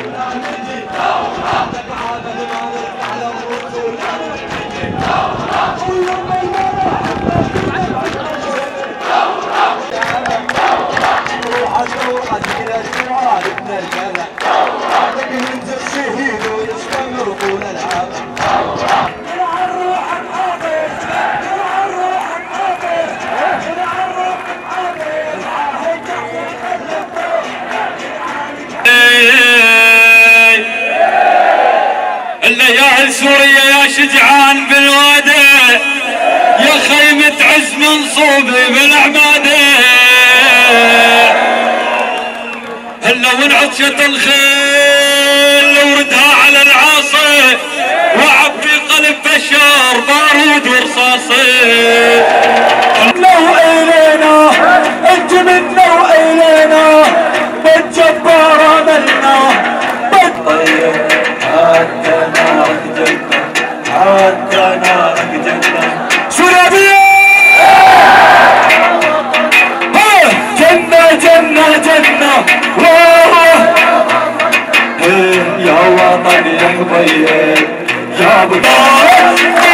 لكن الليالي سوريا يا شجعان بالوادي. يا خيمة عز منصوبي بالعمادة هلا وانعطشت الخيل vijana na Surabaya! Hey! Jenna, Jenna, Jenna Hey, yawa mani yang Ya budak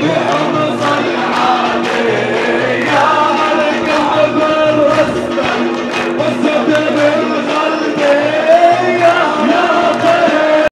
derrama.